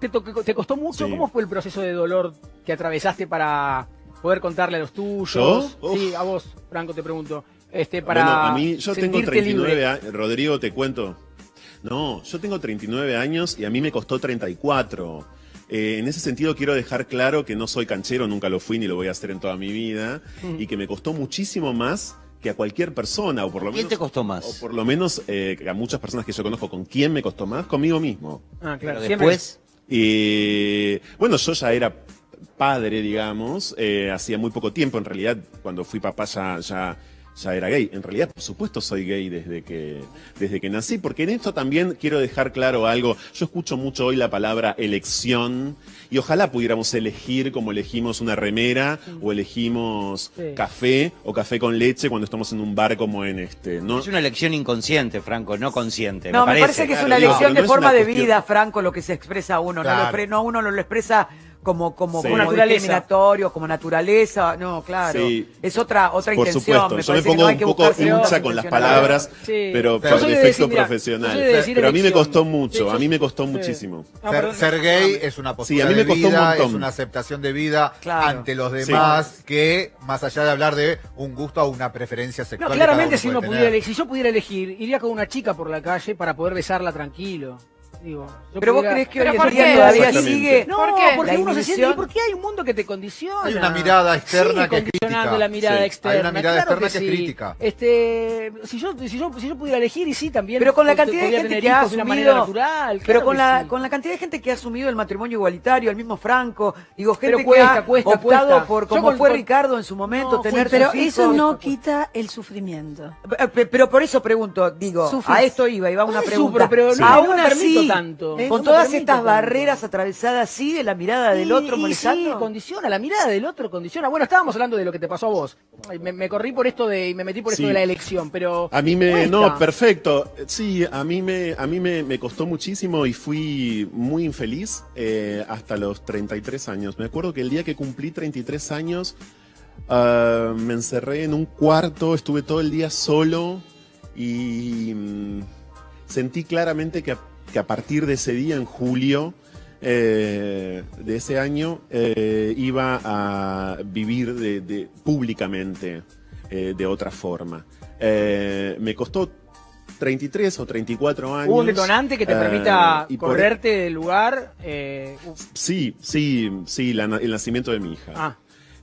¿Te, costó mucho? Sí. ¿Cómo fue el proceso de dolor que atravesaste para poder contarle a los tuyos? Sí, a vos, Franco, te pregunto. Este, para Bueno, a mí yo tengo sentirte 39 libre. años. Rodrigo, te cuento. No, yo tengo 39 años y a mí me costó 34. Eh, en ese sentido quiero dejar claro que no soy canchero, nunca lo fui ni lo voy a hacer en toda mi vida y que me costó muchísimo más que a cualquier persona o por lo ¿Quién menos te costó o más? por lo menos eh, a muchas personas que yo conozco con quién me costó más conmigo mismo. Ah, claro. Pero siempre- después, Eh, bueno, yo ya era padre, digamos, eh, hacía muy poco tiempo. En realidad, cuando fui papá ya, ya, ya era gay. En realidad, por supuesto, soy gay desde que, desde que nací, porque en esto también quiero dejar claro algo. Yo escucho mucho hoy la palabra elección y ojalá pudiéramos elegir como elegimos una remera o elegimos Sí. café o café con leche cuando estamos en un bar como en este. ¿no? es una elección inconsciente, Franco, no consciente. No, me parece, que es una elección de no forma de cuestión- vida, Franco, lo que se expresa a uno. No, lo no a uno no lo expresa como como Sí. como Naturaleza. discriminatorio, como naturaleza. No, claro. Sí. Es otra otra Por intención. supuesto, me yo me parece que pongo no hay un que poco hincha con las palabras, Sí. pero por de defecto decir, mira, profesional. de decir pero a mí me costó mucho, a mí me costó sí. muchísimo. Ah, Ser, ser gay es una Sí, postura a mí de me costó un vida, montón. es una aceptación de vida Claro. ante los Sí. demás que más allá de hablar de un gusto o una preferencia sexual. claramente uno pudiera si yo pudiera elegir, iría con una chica por la calle para poder besarla tranquilo. Digo, yo Pero vos crees que ¿Pero hoy por en día qué? todavía sigue. No, ¿Por qué? porque La uno se siente, inhibición- porque hay un mundo que te condiciona. Hay una mirada externa Sigue que es condicionando crítica. la mirada Sí. externa. Hay una mirada claro externa que es sí. crítica. Este, si yo, si yo, si yo pudiera elegir y sí también. Pero con la cantidad de gente que ha asumido, natural. pero claro con la sí. con la cantidad de gente que ha asumido el matrimonio igualitario, el mismo Franco, digo gente Pero que cuesta, ha cuesta, optado cuesta. por como con- fue con- Ricardo en su momento tener Pero eso no quita el sufrimiento. Pe- Pero por eso pregunto, digo, a esto iba, iba una pregunta. pero Aún así, tanto. con No todas estas tanto. barreras atravesadas, ¿sigue la mirada del Y- otro y molestando? Sí, condiciona, la mirada del otro condiciona. Bueno, estábamos hablando de lo que te pasó a vos. Me, me corrí por esto de, y me metí por esto de la elección, pero. A mí me, cuesta. no, perfecto. Sí, a mí me, a mí me, me costó muchísimo y fui muy infeliz eh, hasta los 33 años. Me acuerdo que el día que cumplí 33 años ah, me encerré en un cuarto, estuve todo el día solo y mm, sentí claramente que a, que a partir de ese día, en julio eh, de ese año, eh, iba a vivir de, de- públicamente eh, de otra forma. Me costó 33 o 34 años. Hubo un detonante que te permita y por- correrte del lugar. eh, Sí, sí, sí, la el nacimiento de mi hija. ah,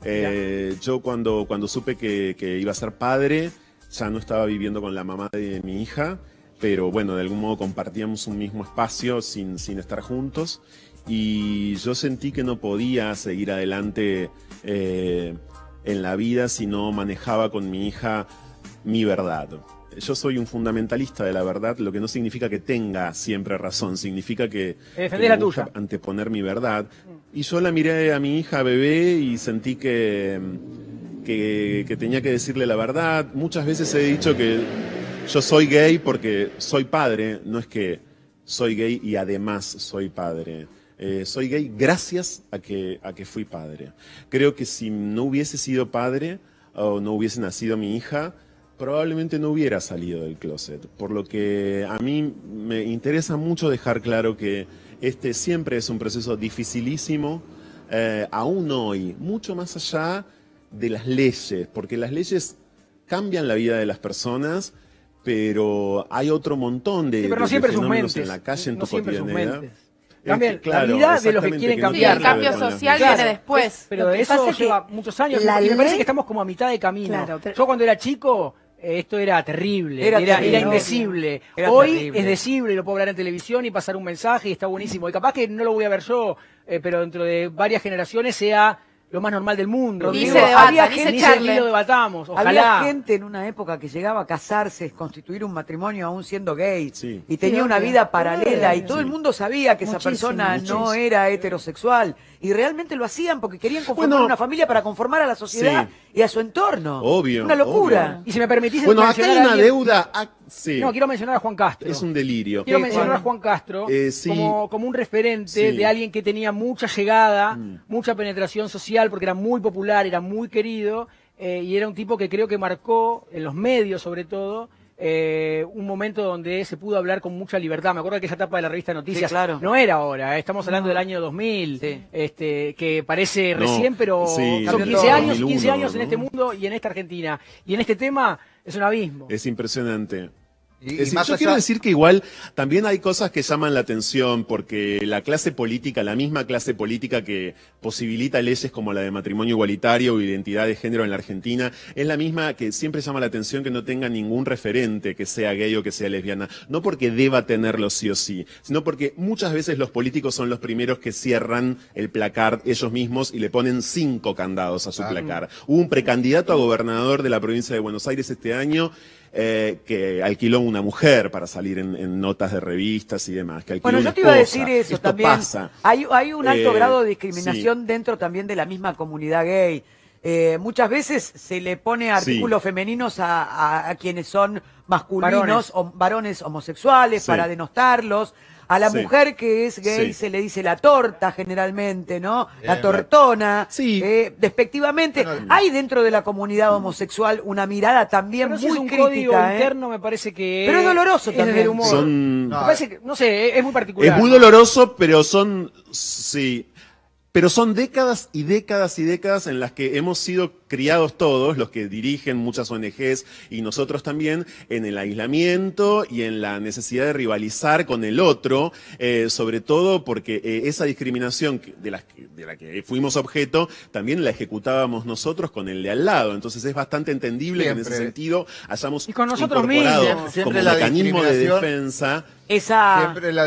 Eh, yo cuando, cuando supe que, que iba a ser padre, ya no estaba viviendo con la mamá de mi hija, pero bueno, de algún modo compartíamos un mismo espacio sin, sin estar juntos y yo sentí que no podía seguir adelante eh, en la vida si no manejaba con mi hija mi verdad. Yo soy un fundamentalista de la verdad, lo que no significa que tenga siempre razón, significa que, Defendés que la tuya. anteponer mi verdad. Y yo la miré a mi hija bebé y sentí que, que, que tenía que decirle la verdad. Muchas veces he dicho que yo soy gay porque soy padre, no es que soy gay y además soy padre. Eh, soy gay gracias a que, a que fui padre. Creo que si no hubiese sido padre o no hubiese nacido mi hija, probablemente no hubiera salido del closet. Por lo que a mí me interesa mucho dejar claro que este siempre es un proceso dificilísimo, eh, aún hoy, mucho más allá de las leyes, porque las leyes cambian la vida de las personas, pero hay otro montón de, sí, pero no de- de siempre sus fenómenos mentes. en la calle, en no tu cotidianidad. mentes. Es Cambian que, claro, la vida de los que quieren no Sí, cambiar. el cambio social leyes. viene después. Pero eso lleva muchos años. la y me parece que estamos como a mitad de camino. Claro, pero- Yo cuando era chico, eh, esto era terrible. Era Era, era, terrible. indecible. Era Hoy terrible. es decible, lo puedo hablar en televisión y pasar un mensaje y está buenísimo. Y capaz que no lo voy a ver yo, eh, pero dentro de varias generaciones sea lo más normal del mundo. Rodrigo, Ni se debata, había ni gente- se Ni charle. ni lo debatamos. Ojalá. Había gente en una época que llegaba a casarse, constituir un matrimonio aún siendo gay Sí. y tenía Sí, una obvio. vida paralela y todo Sí. el mundo sabía que esa Muchísimo, persona no muchísimo. era heterosexual y realmente lo hacían porque querían conformar Bueno. una familia para conformar a la sociedad y a su entorno. Obvio, Una locura. Y si me permitís Bueno, acá mencionar hay a una alguien- deuda. Sí, No, quiero mencionar a Juan Castro. es un delirio. Quiero Sí, mencionar Juan. a Juan Castro Eh, sí. como, como un referente Sí. de alguien que tenía mucha llegada, Mm. mucha penetración social, porque era muy popular, era muy querido, eh, y era un tipo que creo que marcó, en los medios sobre todo, eh, un momento donde se pudo hablar con mucha libertad. Me acuerdo que esa etapa de la revista Noticias Sí, claro. no era ahora, eh, estamos hablando del año 2000, Sí. este, que parece No, recién, pero sí, son cambió 15 todo. años, 15 2001, años en este mundo y en esta Argentina. Y en este tema es un abismo. Es impresionante. Y, Es y decir, más yo allá- quiero decir que igual también hay cosas que llaman la atención porque la clase política, la misma clase política que posibilita leyes como la de matrimonio igualitario o identidad de género en la Argentina, es la misma que siempre llama la atención que no tenga ningún referente que sea gay o que sea lesbiana. No porque deba tenerlo sí o sí, sino porque muchas veces los políticos son los primeros que cierran el placar ellos mismos y le ponen cinco candados a su placar. Hubo un precandidato a gobernador de la provincia de Buenos Aires este año eh, que alquiló una mujer para salir en, en notas de revistas y demás. Que Bueno, yo te iba a decir eso Esto también. pasa. Hay, hay un alto Eh, grado de discriminación dentro también de la misma comunidad gay. Eh, muchas veces se le pone artículos femeninos a, a- a quienes son masculinos Varones. o varones homosexuales Sí. para denostarlos. A la Sí. mujer que es gay Sí. se le dice la torta generalmente, ¿no? la tortona, Sí. eh, despectivamente. Bueno, Hay dentro de la comunidad homosexual una mirada también Pero muy es un código crítica. ¿eh? interno, me parece que. Pero es doloroso también. el humor. Son- Me No, parece que, no sé, es muy particular. Es muy doloroso, pero son, sí, pero son décadas y décadas y décadas en las que hemos sido criados todos, los que dirigen muchas ONGs y nosotros también, en el aislamiento y en la necesidad de rivalizar con el otro, eh, sobre todo porque eh, esa discriminación de, las que- de la que fuimos objeto, también la ejecutábamos nosotros con el de al lado. Entonces es bastante entendible que en ese sentido hayamos Y con nosotros incorporado mismos. Siempre como la mecanismo de defensa Esa, Siempre la